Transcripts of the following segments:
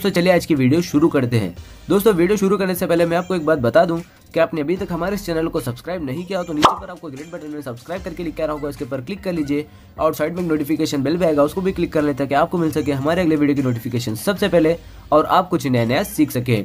दोस्तों, चलिए आज की वीडियो शुरू करते हैं। दोस्तों, वीडियो शुरू करने से पहले मैं आपको एक बात बता दूँ कि आपने अभी तक हमारे इस चैनल को सब्सक्राइब नहीं किया हो तो नीचे पर आपको ग्रेट बटन में सब्सक्राइब करके लिखा रहा होगा, इसके ऊपर क्लिक कर लीजिए और साइड में नोटिफिकेशन बेल भी आएगा, उसको भी क्लिक कर लें ताकि आपको मिल सके हमारे अगले वीडियो की नोटिफिकेशन सबसे पहले और आप कुछ नया नया सीख सके।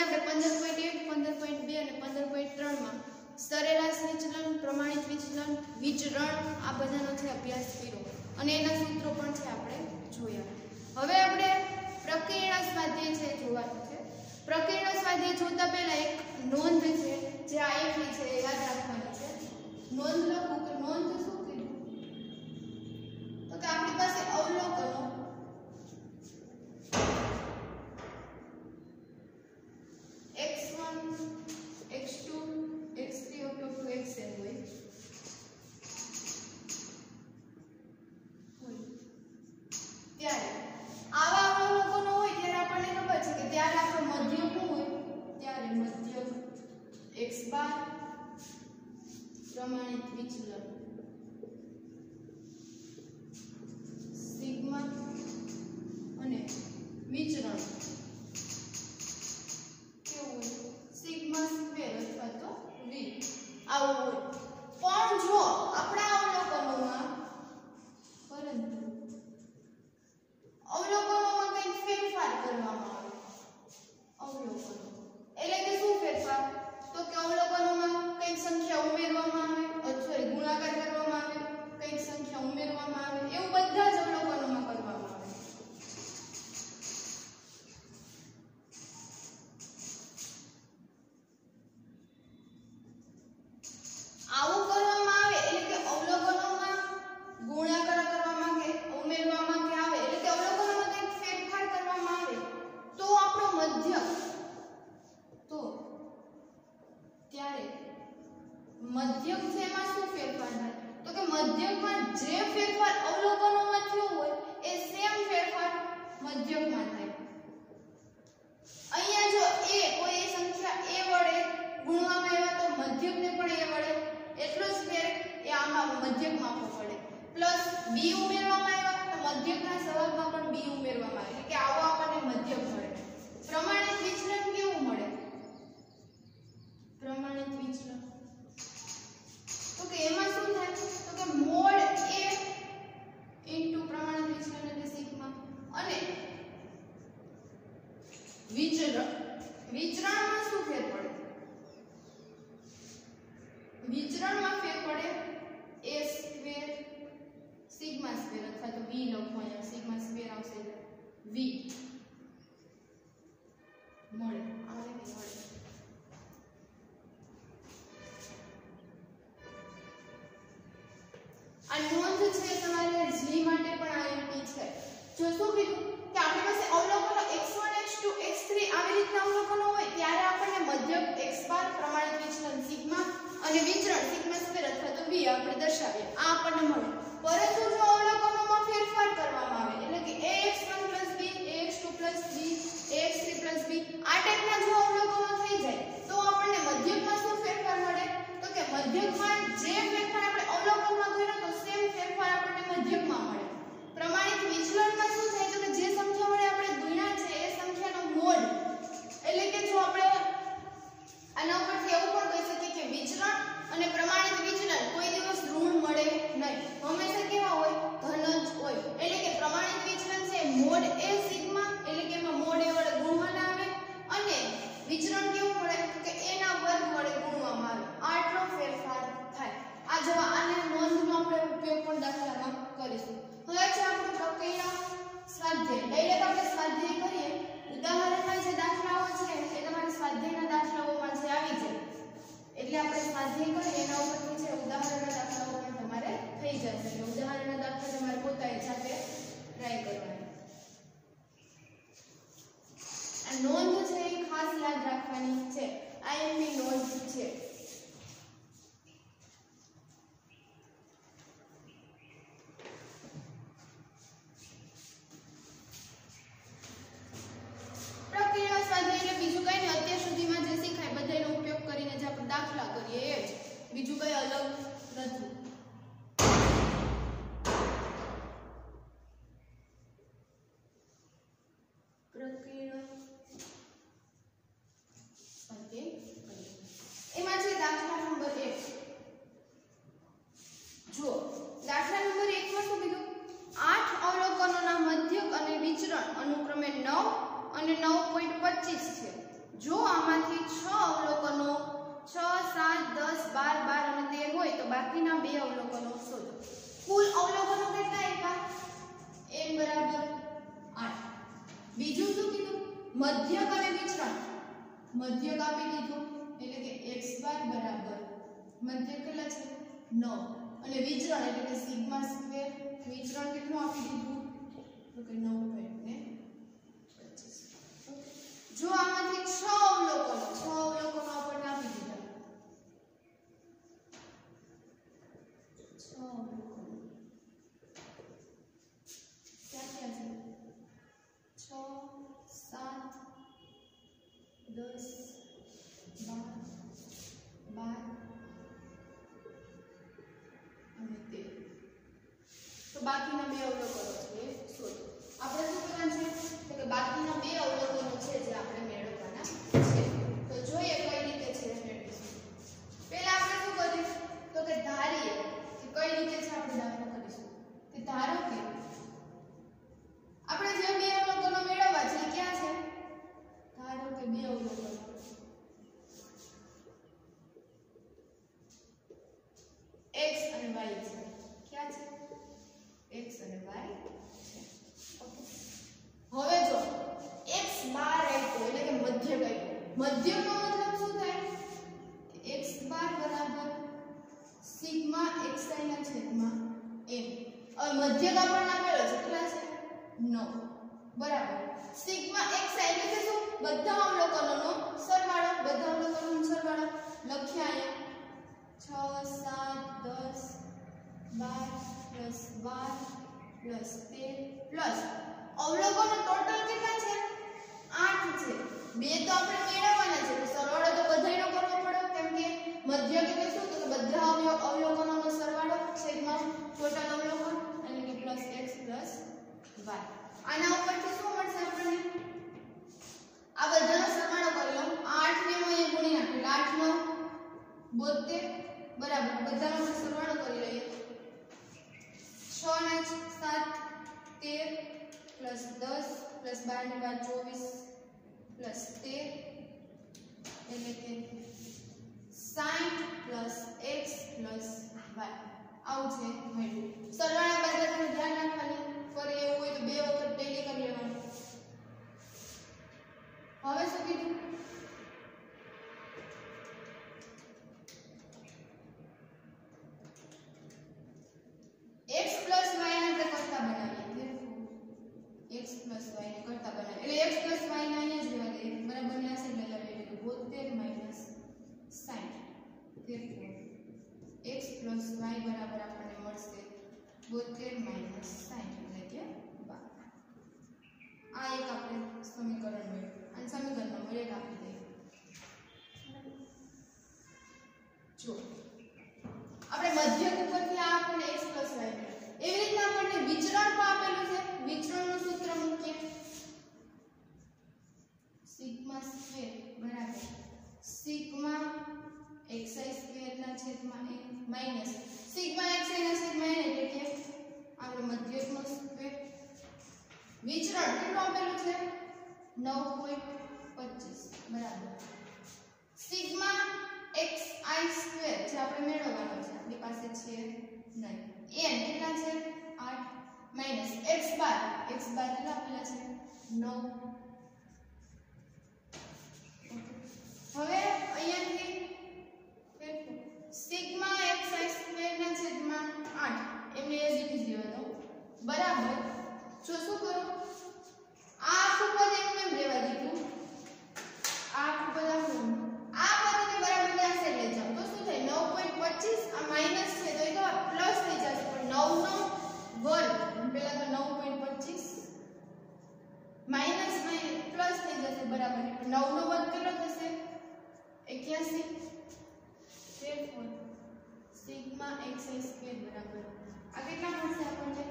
આપણે પંદર પોઈન્ટ એક, પંદર પોઈન્ટ બે પંદર પોઈન્ટ ત્રણમાં સરેરાશ વિચલન, પ્રમાણિત વિચલન, વિચરણ આ બધાનો છે અભ્યાસ અને એના સૂત્રો પણ છે આપણે જોયા. હવે આપણે પ્રકીર્ણ સ્વાધ્યાય છે જોવાનું છે. પ્રકીર્ણ સ્વાધ્યાય જોતા પહેલા એક નોંધ છે, જે આ છે યાદ રાખવાની છે. નોંધ નોંધ શું તો કે આપણી પાસે પચીસ છે. જો આમાંથી છ અવલોકનો, છ, સાત, દસ, બાર બાર અને તેર હોય તો બાકીના બે અવલોકનો શોધો. કુલ અવલોકનો કેટલા આપ્યા? એમ બરાબર આઠ. બીજું શું કીધું? મધ્યક અને વિચરણ. મધ્યક આપી દીધું, એટલે કે એક્સ બાર બરાબર. મધ્યક કેટલા છે? નવ. અને વિચરણ, એટલે કે સિગ્મા સ્ક્વેર, વિચરણ કેટલું આપી દીધું? તો કે નવ પોઈન્ટ ને 25 જો આમાંથી છ અવલોકનો છ અવલોકનો આપણને આપી દીધા. 6 અવલોકનો. ક્યાં ક્યાં છે? છ, સાત, દસ, બાર બાર અને તો બાકીના બે અવલોકનો છે આપણે શું કરવાનું છે તો કે બાકીના બે અવલોકનો છે જે આપણે મેળવવાના છે તો જોઈએ કઈ રીતે છે એ મેળવીશું પહેલા આપણે શું કરીએ તો કે ધારીએ કે કઈ રીતે છે આપણે દાખલો કરીશું કે ધારો કે આપણે જે બે અવલોકનો મેળવવા છે એ ક્યાં છે ધારો કે બે અવલોકનો x અને y છે ક્યાં છે x અને y છે ઓકે હવે જો x બાર આપ્યો એટલે કે મધ્ય મધ્યનો મતલબ શું થાય? x બાર બરાબર સિગ્મા xi ના છેદમાં m હવે મધ્યક આપણને આપેલો છે, કેટલા છે? 9 બરાબર. સિગ્મા xi એટલે શું? બધા અવલોકનોનો સરવાળો, બધા અવલોકનોનો સરવાળો. લખ્યા અહીંયા. 6 7 10 12 બાર, પ્લસ તેર પ્લસ. અવલોકનો ટોટલ કેટલા છે? આઠ છે. બે તો આપણે મેળવવાના છે. સરવાળો તો બધાયનો કરવો પડે, કેમ કે મધ્યક એટલે શું? તો બધા અવયવ, અવલોકનોનો સરવાળો છેદમાં ટોટલ અવલોકન અને કે પ્લસ એક્સ પ્લસ y. આના ઉપરથી શું મળશે આપણને? આ બધાનો સરવાળો કરી લો. આઠ ને હું અહીંયા ગુણી નાખું. એટલે આઠ નો બોતેર બરાબર. બધાનો સરવાળો કરી લઈએ. છ ને સાત તેર પ્લસ દસ પ્લસ બાર ને બાર ચોવીસ પ્લસ તેર એટલે કે સાઠ પ્લસ એક્સ પ્લસ વાય આવું છે મળ્યું સરવાળા બાદબાકીનું ધ્યાન રાખવાની. ફરી એવું હોય તો બે વખત ટેલી કરી લેવાનું. હવે શું કીધું? X plus y ને કરતા બનાવીએ. એટલે x plus y ને અહીંયા જ લેવા દઈએ બરાબર ને આ સાઈડ લઈ લાવીએ એટલે 72 minus 60 therefore x plus y બરાબર આપણને મળશે 72 minus 60 એટલે કે માં એક્સ આઈ સ્ક્વેર બરાબર. આ કેટલા મળશે આપણને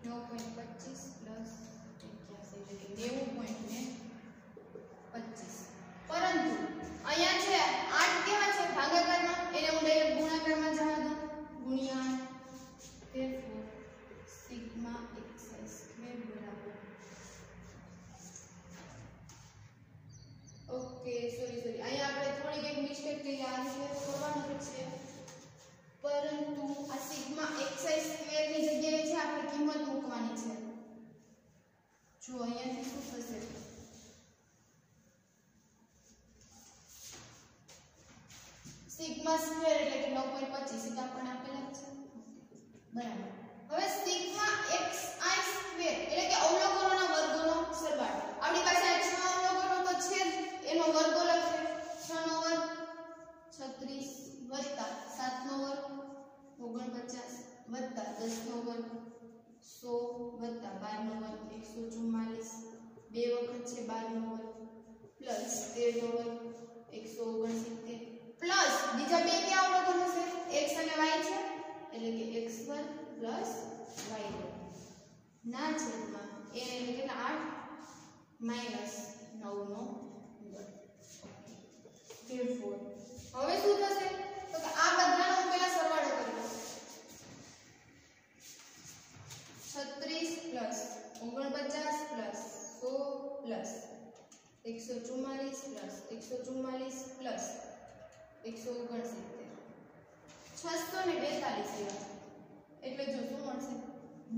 નો? પોઈન્ટ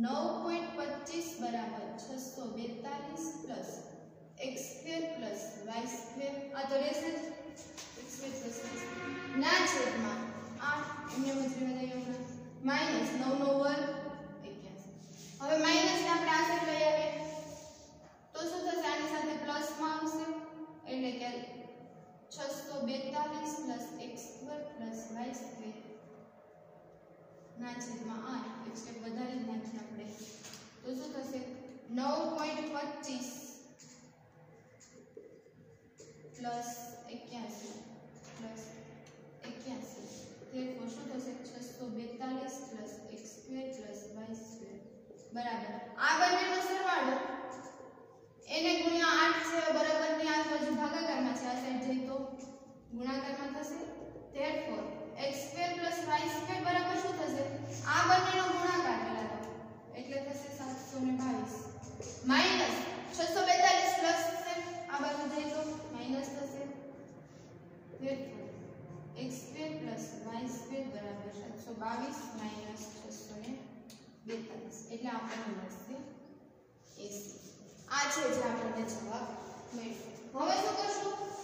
નવ પોઈન્ટ પચીસ બરાબર છસો બેતાલીસ plus X square plus Y square આ તો રહેશે જ એક્સ સ્ક્વેર પ્લસ ના છેદમાં આઠ એમને મજરી વધારી હમણાં માઇનસ નવનો વર્ગ એક્યાસી હવે માઇનસને આપણે આ સાઈડ લઈ આવીએ તો શું થશે આની સાથે પ્લસમાં આવશે એટલે કે છસો બેતાલીસ plus X square plus Y square ના જ આપણે. તો શું થશે? નવ પોઈન્ટ પચીસ પ્લસ એક્યાસી પ્લસ એક્યાસી. તેરફોર શું થશે? છસો બેતાલીસ plus X square plus Y square બરાબર. આ બંનેનો સરવાળો એને ગુણ્યા આઠ છે, બરાબર. ની આ બાજુ ભાગાકારમાં છે, આ સાઈડ જઈ તો ગુણાકારમાં થશે. તેરફોર x2 y2 બરાબર શું થશે? આ બંનેનો ગુણાકાર પહેલા તો એટલે થશે 722 માઇનસ 642 પ્લસ આ બાજુ જઈ તો માઇનસ થશે. X2 y2 બરાબર 722 માઇનસ 642 એટલે આપણને મળશે 80 આ છે જે આપણને જવાબ મળ્યો. હવે શું કરશું?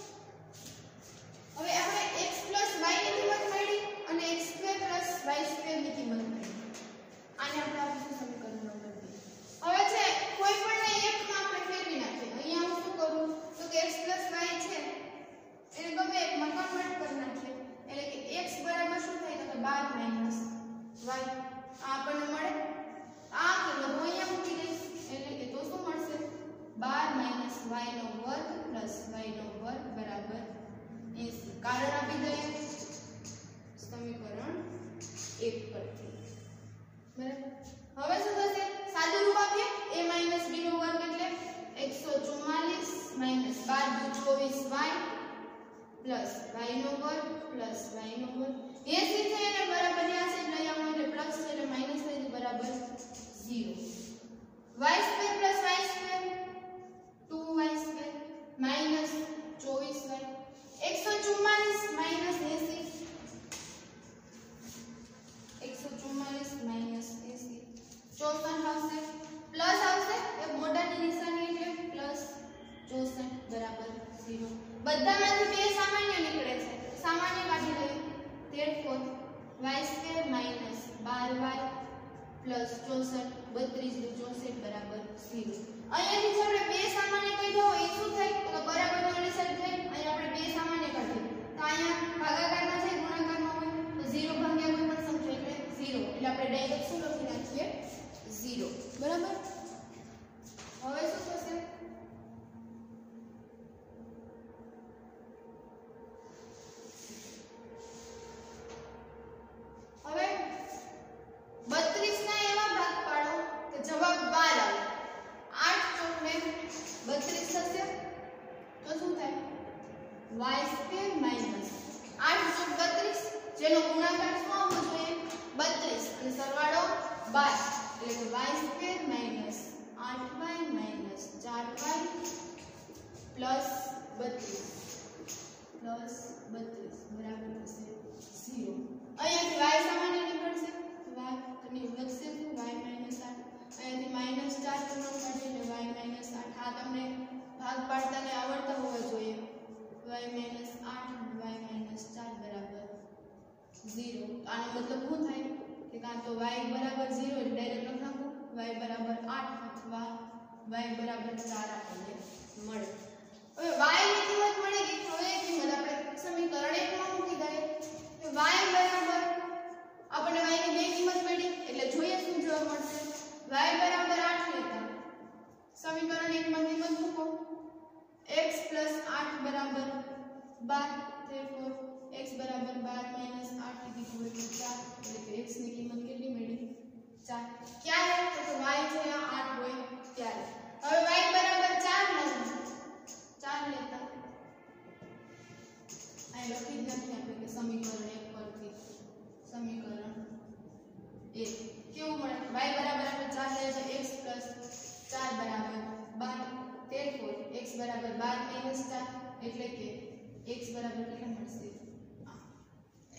x બરાબર કેટલા મળશે.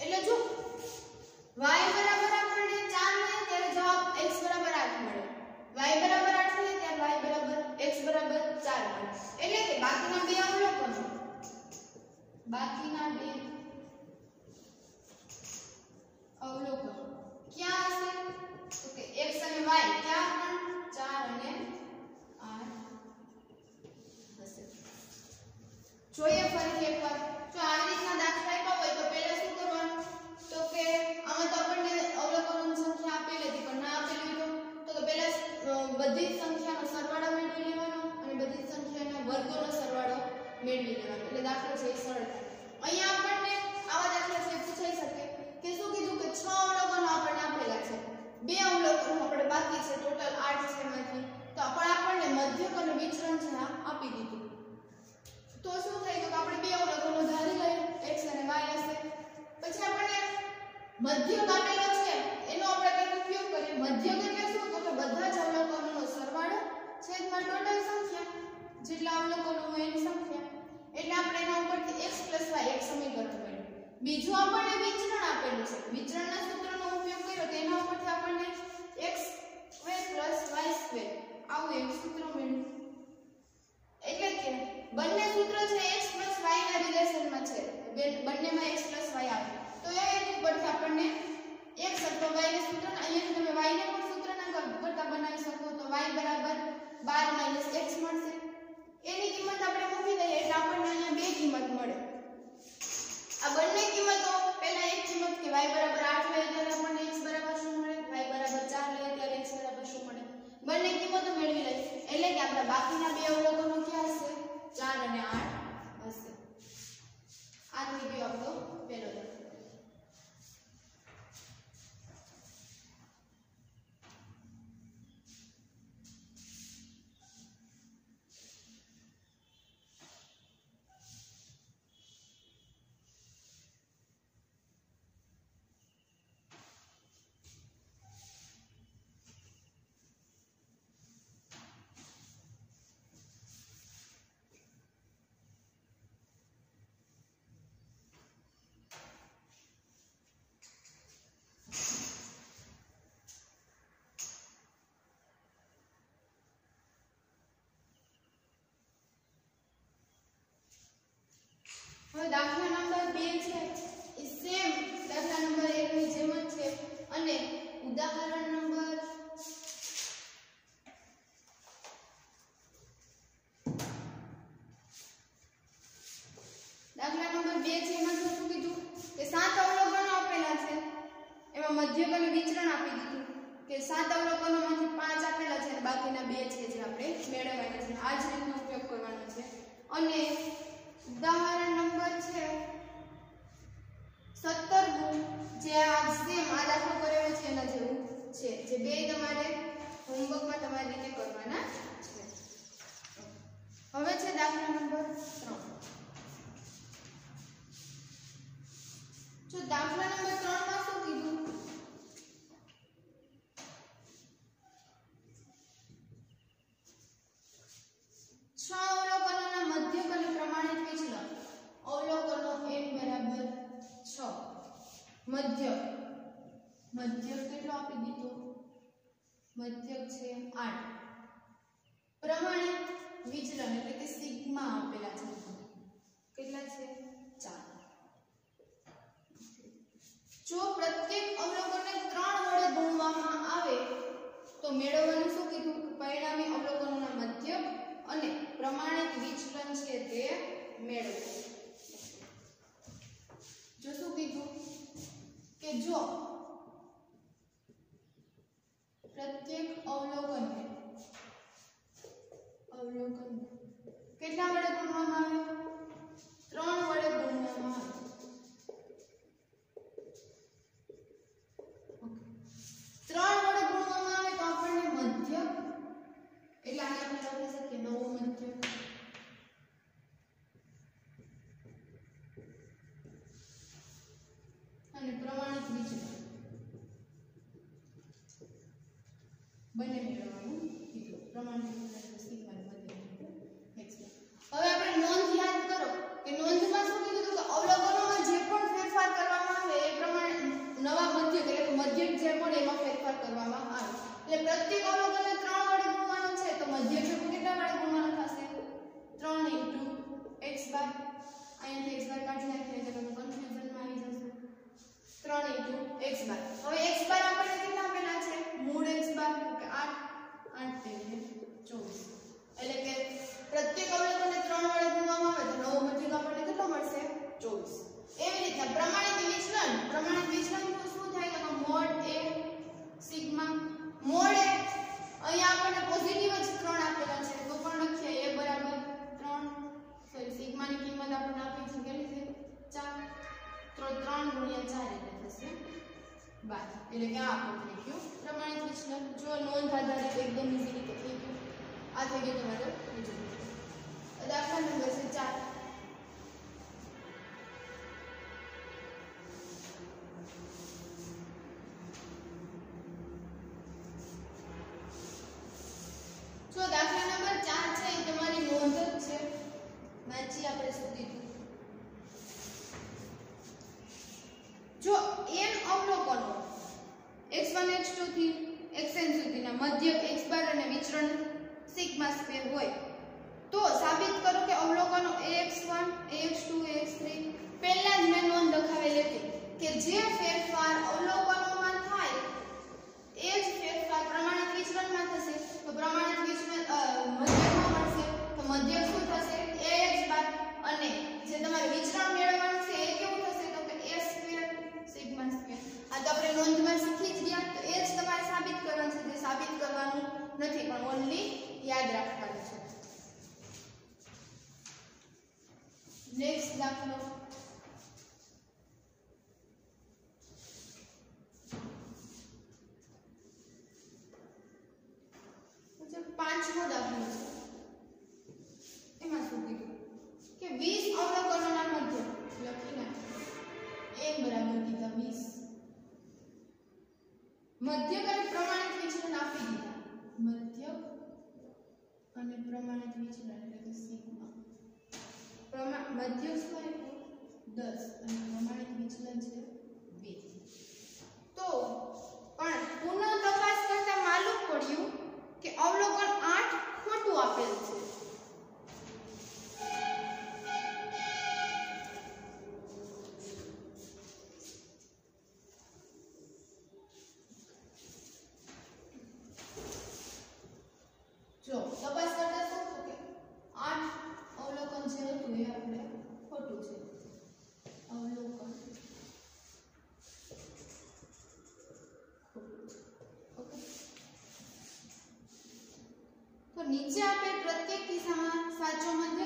એટલે જો y બરાબર આપણે 4 મળે, ત્યારે જવાબ x બરાબર 8 મળે. Y બરાબર 8 મળે, ત્યારે y બરાબર x બરાબર 4 મળે. એટલે કે બાકીના બે અવલોકનો. બાકીના બે જેટલા અવલોકનો હોય એની સંખ્યા એટલે આપણે એના ઉપરથી x y એક સમીકરણ મળ્યું. બીજું આપણને વિચરણ આપેલું છે. વિચરણના સૂત્રનો ઉપયોગ કર્યો તો એના ઉપરથી આપણને x2 y2 આવું એક સૂત્ર મળ્યું. એટલે કે બંને સૂત્ર છે x y ના રિલેશનમાં છે. બંનેમાં x y આવે. તો એ એક ઉપરથી આપણને x અથવા y ના સૂત્રને, અહીંયા તમે y ને પણ સૂત્રના કરતા બનાવી શકો તો y 12 x મળશે. એની કિંમત આપણે મૂકી દઈએ એટલે આપણને અહીંયા બે કિંમત મળે. આ બંને કિંમતો પહેલા એક કિંમત કે y 8 લઈએ ત્યારે આપણને x બરાબર શું મળે? y 4 લઈએ ત્યારે x બરાબર શું મળે? બંને કિંમતો મેળવી લઈએ. એટલે કે આપણા બાકીના બે અવલોકનો ક્યાં હશે? 4 અને 8 હશે. આ થઈ ગયો આપણો પહેલો દાખલો That's when I પ્રત્યેક અવલોકન. અવલોકન. કેટલા વડે ગુણવામાં આવે? ત્રણ નીચે આપેલ પ્રત્યેક કિસ્સામાં સાચો મધ્ય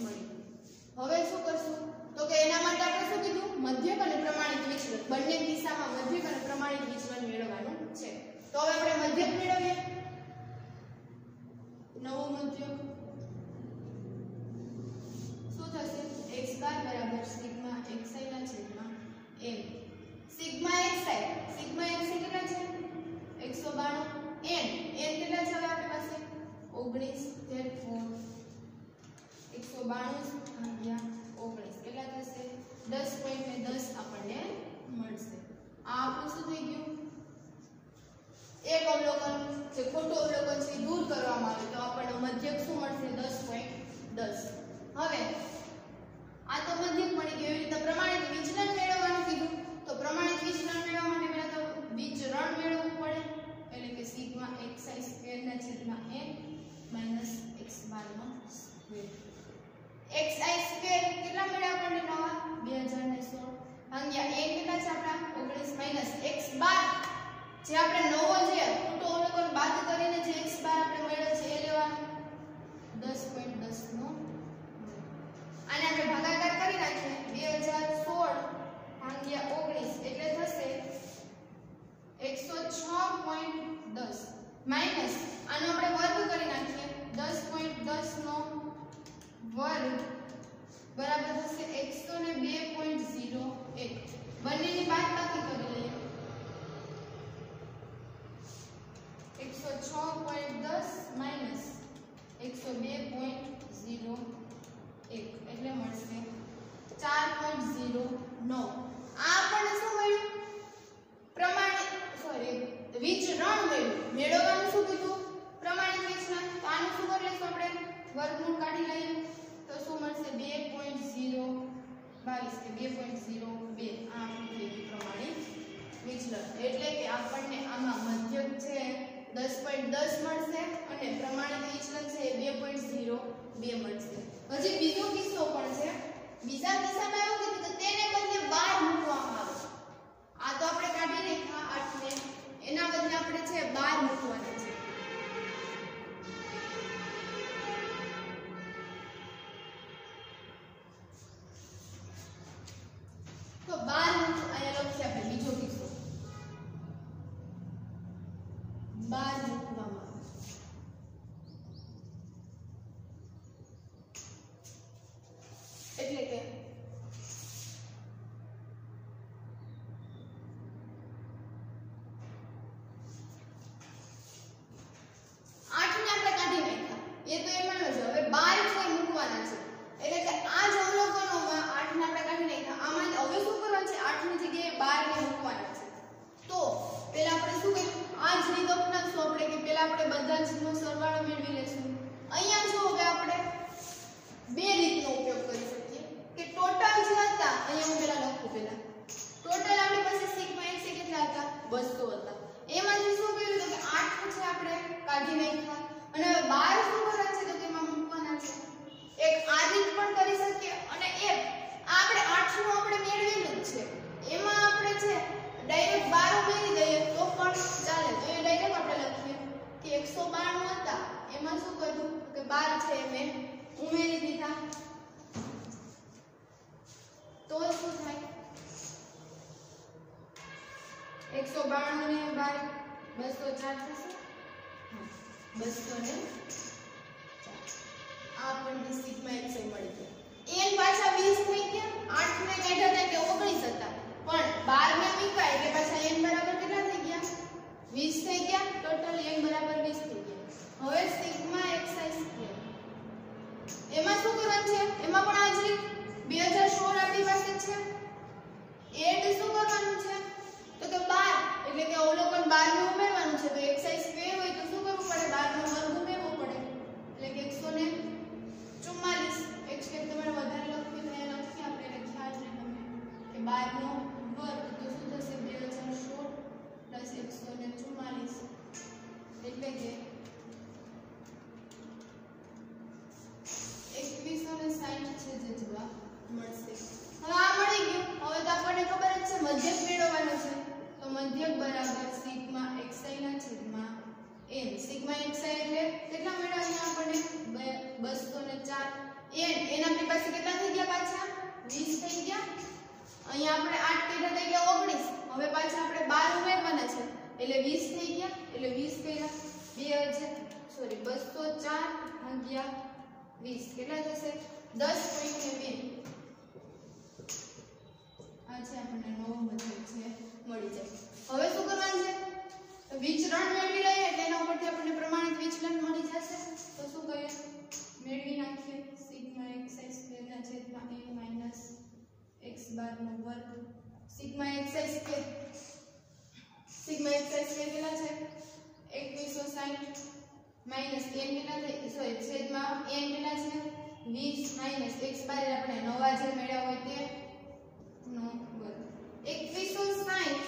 મળી. હવે શું કરશું? તો કે એના માટે આપણે શું કીધું? મધ્યક અને પ્રમાણિત વિચલન બંને દિશામાં મધ્યક અને પ્રમાણિત વિચલન મેળવવાનું છે. તો હવે આપણે મધ્યક મેળવીએ. નવો મધ્યક. બાણું ભાગ્યા ઓગણીસ. કેટલા થશે દસ પોઈન્ટ ને દસ આપણને મળશે. આ આપણું શું થઈ ગયું? એક અવલોકન જે ખોટું અવલોકન છે દૂર કરવામાં આવે તો આપણને મધ્યક શું મળશે? દસ પોઈન્ટ દસ. હવે, આ તો મધ્યક મળી ગયું. એવી રીતે પ્રમાણિત વિચલન મેળવવાનું કીધું. તો પ્રમાણિત વિચલન મેળવવા માટે પહેલાં તો વિચરણ મેળવવું પડે. એટલે કે સિગ્મા એક્સ આઈ સ્ક્વેરના છેદમાં એમ માઇનસ એક્સ બારનો સ્ક્વેર. એક્સ આઈ સ્ક્વેર કેટલા મળ્યા આપણને નવા 2016 ભાગ્યા 1 કેટલા છે આપણા 19 x બાર. જે આપણે નવો છે તો અવલોકન બાદ કરીને જે x બાર આપણે મળ્યો છે એ લેવાનો. 10.10 નો. આને આપણે ભાગાકાર કરી નાખીએ. 2016 ભાગ્યા 19 એટલે થશે 106.10 માઇનસ આનો આપણે વર્ગ કરી નાખીએ. 10.10 નો. વર્ગ બરાબર થશે x આપણે બધા જનો સરવાળો મેળવી લેશું. અહીંયા જો હવે આપણે. બે રીતનો ઉપયોગ કરી શકીએ કે ટોટલ જે હતા અહીંયા હું પહેલા લખું પહેલા ટોટલ આપણી પાસે સિગ્મા એક્સ એ કેટલા હતા 200 હતા એમાંથી શું કર્યું તો કે 8 છે આપણે કાઢી નાખ્યા અને હવે 12 શું કરવાના છે તો કે એમાં મૂકવાના છે એક આ રીત પણ કરી શકીએ અને એક આ આપણે 8 નું આપણે મેળવેલું જ છે એમાં આપણે છે ડાયરેક્ટ 12 ઉમેરી દઈએ તો પણ ચાલે તો એ ડાયરેક્ટ આપણે લખીએ કે 192 હતા એમાં શું કર્યું કે 12 છે એ મેં ઉમેરી દીધા તો શું થાય એકસો બાણું ને બાર બસો ચાર થશે હા, બસો ને ચાર. આ આપણને સિગ્મા એક્સ મળી ગયા એન પાછા વીસ થઈ ગયા આઠ ને કાઢ્યા હતા કે ઓગણીસ હતા પણ બાર ને મૂક્યા એટલે પાછા એન બરાબર કેટલા થઈ ગયા વીસ થઈ ગયા ટોટલ એન બરાબર વીસ થઈ ગયા હવે સિગ્મા એક્સ આઈ સ્ક્વેર એમાં શું કરવાનું છે એમાં પણ આ જ રીત 2016 આપણી પાસે છે એડ શું કરવાનું છે તો કે 12 એટલે કે અવલોકન 12 ને ઉમેરવાનું છે તો xi સ્ક્વેર હોય તો શું કરવું પડે 12 નો વર્ગ ઉમેરવો પડે એટલે કે 144 x સ્ક્વેર તમારે વધારે લખ્યું તો અહીંયા લખી આપણે એટલે ખ્યાલ છે તમને કે 12 નો વર્ગ તો શું થશે 2016 144 એટલે કે એકવીસો ને જવાબ મળશે હવે આ મળી ગયું હવે તો આપણને ખબર જ છે મધ્યક મેળવવાનો છે તો મધ્યક બરાબર સિગ્મા xi ના છેદમાં n સિગ્મા xi એટલે કેટલા મેળવ્યા આપણને બે- બસો ને ચાર n n આપણી પાસે કેટલા થઈ ગયા પાછા 20 થઈ ગયા અહીંયા આપણે 8 કેટલા થઈ ગયા 19 હવે પાછા આપણે 12 ઉમેરવાના છે એટલે 20 થઈ ગયા એટલે 20 કર્યા 2000 સોરી 204 ભાગ્યા 20 કેટલા થશે? 10 પોઈન્ટ બે. 2 આ આપણને નવો મધ્યક છે, મળી જાય. હવે શું કરવાનું છે? તો વિચરણ મેળવી લઈએ એટલે એના ઉપરથી આપણને પ્રમાણિત વિચલન મળી જશે. તો શું કરીએ? મેળવી નાખીએ. સિગ્મા xi સ્ક્વેર ના છેદમાં એ માઇનસ એક્સ બાર નો વર્ગ. Sigma xi square sigma xi square કેટલા છે? 2160 માઇનસ એન કેટલા થાય? સોરી, છેદમાં એન કેટલા છે? 20 માઇનસ એક્સ બાર આપણે નવા જે મેળવ્યા હોય તે નો વર્ગ 2160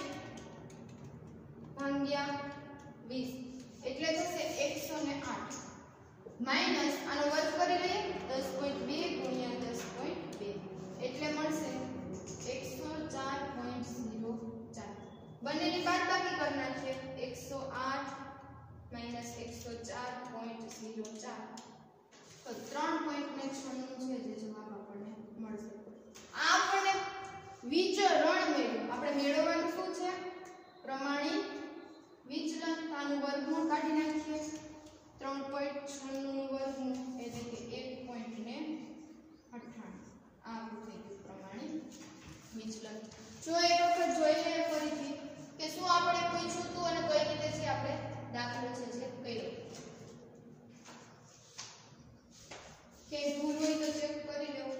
ભાગ્યા વીસ. એટલે થશે 108 માઇનસ આનો વર્ગ કરી લઈએ 10.2 ગુણ્યા 10.2 એટલે મળશે 104.04 બંનેની બાદબાકી કરી નાખીએ. 108 માઇનસ 104.04 તો 3.96 છે જે જવાબ આપણને મળશે. આ આપણને વિચરણ મેળવ્યું. આપણે મેળવવાનું શું છે? પ્રમાણિત વિચલન તો આનું વર્ગમૂળ કાઢી નાખીએ. 3.96 નું વર્ગમૂળ એટલે કે 1.98 આ આપણું થઈ ગયું વિચલન જો એક વખત જોઈ લઈએ કે શું આપણે પૂછ્યું હતું અને કઈ રીતે આપણે દાખલો છે જે કર્યો. કે ભૂલ હોય તો ચેક કરી લેવું.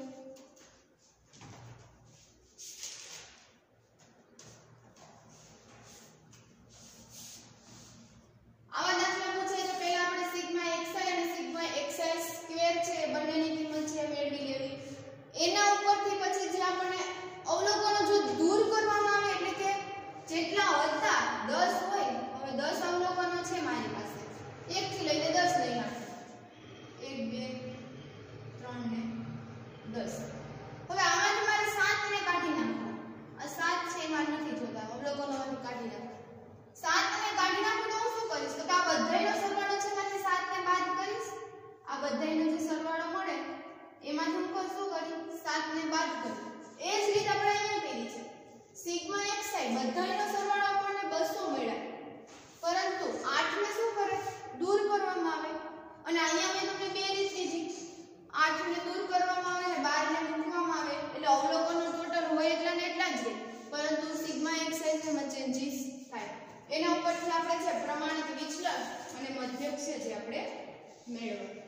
છે પ્રમાણિત વિચલન અને મધ્યક છે જે આપણે મેળવવા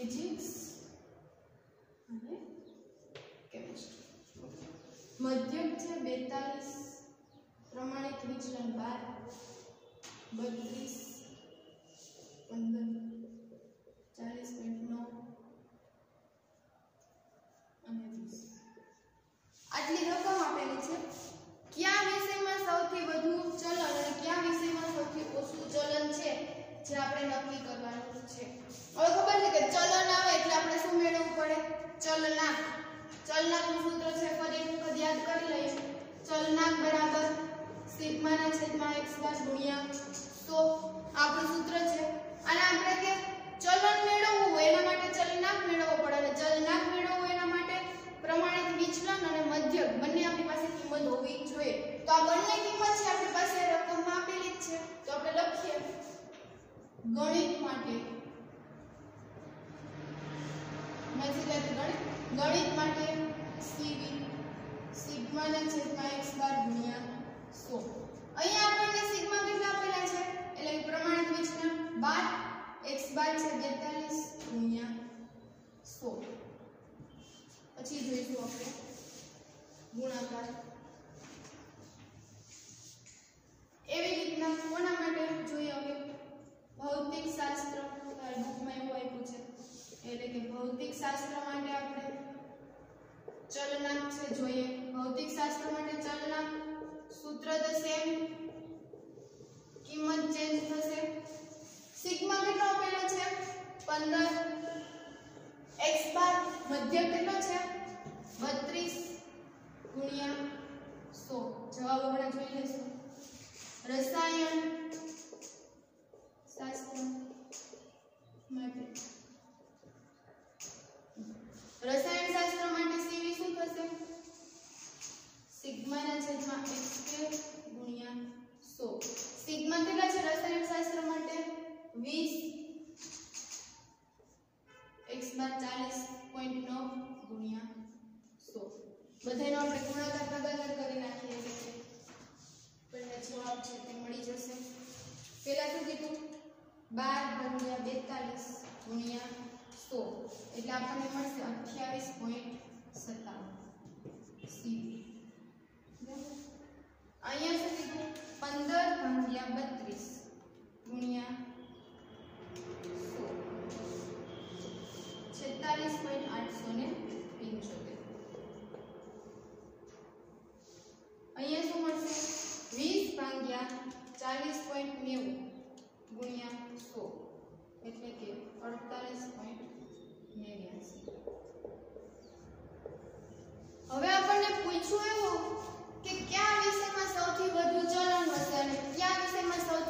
ફિઝિક્સ અને કેમિસ્ટ્રી મધ્યક છે બેતાલીસ પ્રમાણિક વિચલન બાર બત્રીસ પંદર પંદર. એક્સ બાર મધ્ય કેટલો છે? બત્રીસ ગુણ્યા સો. જવાબ આપણે જોઈ લઈશું. રસાયણ, શાસ્ત્ર માટે રસાયણ શાસ્ત્ર માટે સીવી શું થશે? સિગ્મા ના છેદમાં એક્સ ગુણ્યા સો. સિગ્મા કેટલા છે રસાયણ શાસ્ત્ર માટે? વીસ. x બાદ 40.9 ગુણ્યા 100 બધાનો આપણે ગુણાકાર ભાગાકાર કરી નાખીએ છીએ. આપણને જવાબ છે, તે મળી જશે. પહેલા શું કીધું? 12 ગુણ્યા 42 ગુણ્યા 100 એટલે આપણને મળશે 28.57 સી. અહીંયા શું કીધું? પંદર ભાગ્યા બત્રીસ ગુણ્યા સો. સત્તાવીસ પોઈન્ટ આઠસો ને પંચોતેર. અહીંયા શું મળશે? વીસ ભાગ્યા ચાલીસ પોઈન્ટ નેવું ગુણ્યા સો, એટલે કે અડતાલીસ પોઈન્ટ નેવ્યાસી. હવે આપણને પૂછ્યું એવું કે કયા વિષયમાં સૌથી વધુ ચલણ હશે અને કયા વિષયમાં સૌથી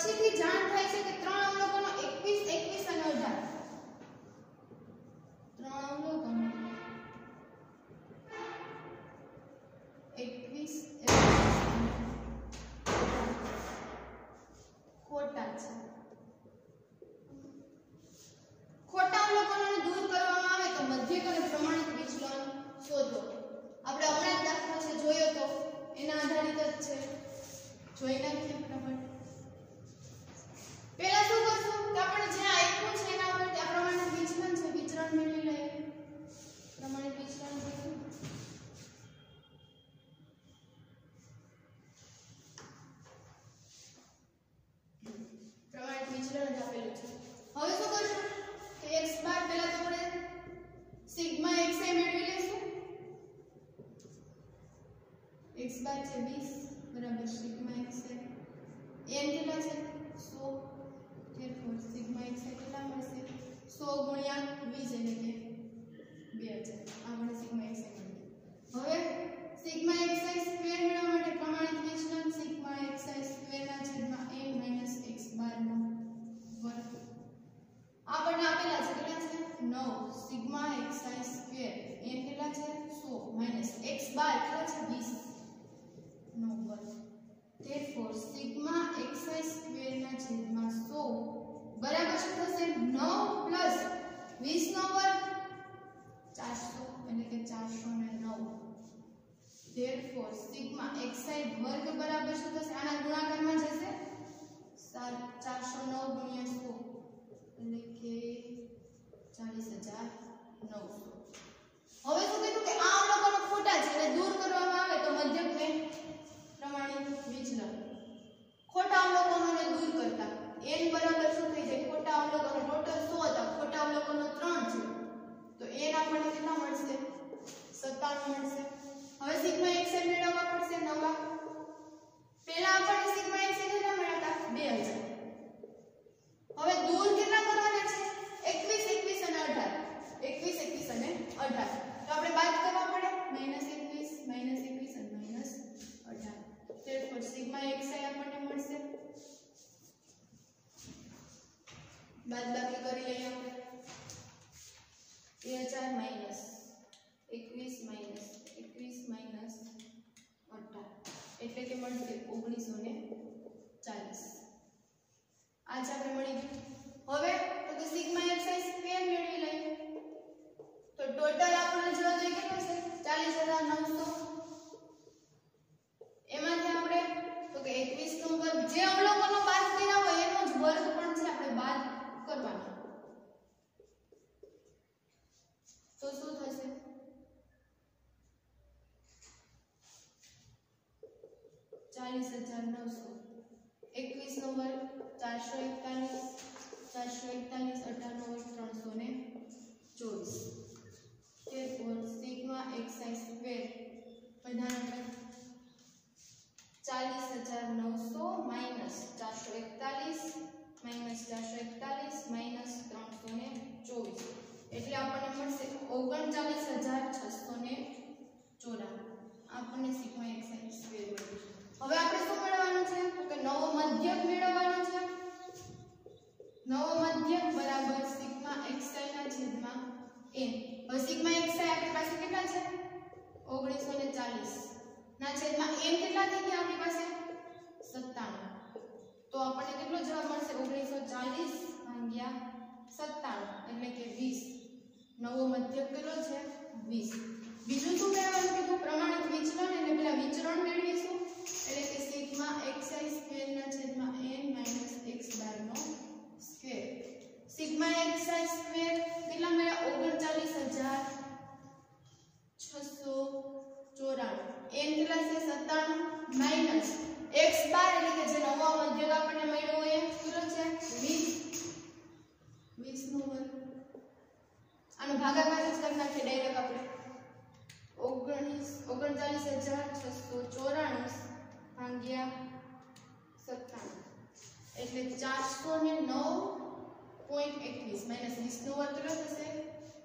પછીથી જાણ x બાર છે 20 બરાબર સિગ્મા છે n કેટલા છે 100 therefore સિગ્મા xi કેટલા મળશે 100 ગુણ્યા 20 એટલે કે 2000 આ મને સિગ્મા મળ્યું હવે સિગ્મા xi સ્ક્વેર મેળવવા માટે પ્રમાણિત વિચલન સિગ્મા xi સ્ક્વેર ના છેદમાં n x બાર નો વર્ગ આપણને આપેલા છે કેટલા છે 9 સિગ્મા xi સ્ક્વેર n કેટલા છે 100 માઇનસ x બાર કેટલા છે 20 નો વર્ગ therefore, sigma xi square ના છેદમાં 100 બરાબર શું થશે? 9 પ્લસ 20 નો વર્ગ 400 એટલે કે 409 therefore, sigma xi વર્ગ બરાબર શું થશે? આના ગુણાકારમાં જશે? 409 ગુણ્યા 100 એટલે કે 40900 હવે શું કીધું? કે આ અવલોકનો ખોટા છે એટલે દૂર કરવામાં આવે તો મધ્યક મધ્યકને પ્રમાણિત વિચલન ખોટા અવલોકનોને દૂર કરતા. n બરાબર શું થઈ જાય? ખોટા અવલોકનો ટોટલ 100 હતા. ખોટા અવલોકનો 3 છે. તો n આપણને કેટલા મળશે? 97 મળશે. હવે સિગ્મા x મેળવવા પડશે નવા. પહેલા આપણને સિગ્મા x કેટલા મળ્યા હતા? 2000 હવે દૂર કેટલા કરવાના છે? 21 21 અને 18 21 21 અને 18 તો આપણે બાદ કરવા પડે? -21 -21 અને -18 therefore સિગ્મા xi આપણને મળશે. બાદબાકી કરી લઈએ આપણે. 2000 માઇનસ 21 માઇનસ 21 માઇનસ 18 એટલે કે મળશે 1940 આ જ આપણે મળી ગયું. હવે તો કે સિગ્મા xi સ્ક્વેર મેળવી લઈએ. તો ટોટલ આપણને જોવા જોઈએ કેટલું છે? 40900 જે અવલોકનો બાદ કર્યા હોય એનો જ વર્ગ પણ છે આપણે બાદ કરવાનો. તો શું થશે? ચાલીસ હજાર નવસો. એકવીસ નંબર ચારસો એકતાલીસ ચારસો એકતાલીસ, અઠાણું ત્રણસો ને ચોવીસ. કે ફોર સિગ્મા એક્સાઇઝ સ્ક્વેર બધાના ચાલીસ હજાર નવસો માઇનસ ચારસો એકતાલીસ, માઇનસ ચારસો એકતાલીસ, માઇનસ ત્રણસો ને ચોવીસ. એટલે આપણને મળશે ઓગણચાલીસ હજાર છસો ને ચોરાણું. આપણને સિગ્મા એક્સ સ્ક્વેર મળ્યું હવે આપણે શું મેળવવાનું છે? તો કે નવો મધ્યક મેળવવાનો છે. નવો મધ્યક બરાબર સિગ્મા xi ના છેદમાં n હવે સિગ્મા xi આપણી પાસે કેટલા છે? 1940 ના છેદમાં m કેટલા થઈ ગયા આપણી પાસે? 97 તો આપણને કેટલો જવાબ મળશે? 1940 ભાગ્યા 97 એટલે કે 20 નવો મધ્યક કેટલો છે? 20 બીજું શું મેળવવાનું કીધું? પ્રમાણિત વિચલન, એટલે પેલા વિચલન મેળવીશું. એટલે કે સિગ્મા xi સ્ક્વેર ના છેદમાં n x બાર નો સ્ક્વેર. સિગ્મા xi સ્ક્વેર કેટલા મળ્યા? ઓગણચાલીસ હજાર છસો ચોરાણું. N કેટલા છે સત્તાણું માઇનસ x બાર એટલે કે જે નવો મધ્યક આપણને મળ્યો હોય કેટલો છે વીસ વીસ નો વર્ગ આનો ભાગાકાર જ કરી નાખીએ ડાયરેક્ટ આપણે ઓગણીસ ઓગણચાલીસ હજાર છસો ચોરાણું ભાગ્યા સત્તાણું એટલે ચારસો ને નવ પોઈન્ટ એકવીસ. માઇનસ વીસ નો વર્ગ કેટલો થશે?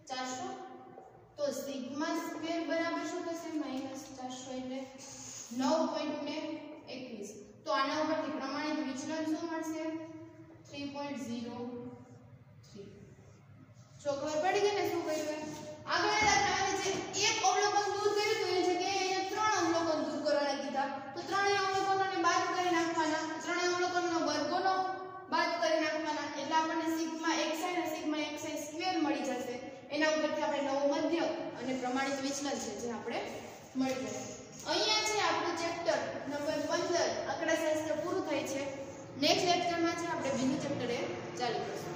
ચારસો? તો સિગ્મા સ્ક્વેર બરાબર શું થશે? માઇનસ ચારસો એટલે નવ પોઈન્ટ ને એકવીસ. તો આના ઉપરથી પ્રમાણિત વિચલન શું મળશે? Three point zero three. જો ખબર પડી ગઈ ને શું કર્યું? આગળ દાખલામાં જે એક અવલોકન દૂર કર્યું તો એ જગ્યાએ અહીંયા ત્રણ અવલોકન દૂર કરવાના કીધા. તો ત્રણેય અવલોકનોને બાદ કરી નાખવાના. ત્રણેય અવલોકનનો વર્ગોનો બાદ કરી નાખવાના. એટલે આપણને સિગ્મા xi અને સિગ્મા xi સ્ક્વેર મળી જશે. એના ઉપરથી આપણે નવ મધ્ય અને પ્રમાણિત વિચલન છે, જે આપણે મળી ગયું. અહીંયા છે આપણું ચેપ્ટર નંબર પંદર. આંકડાશાસ્ત્ર પૂરું થાય છે. નેક્સ્ટ લેક્ચરમાં છે, આપણે બીજું ચેપ્ટર એ ચાલુ કરીશું.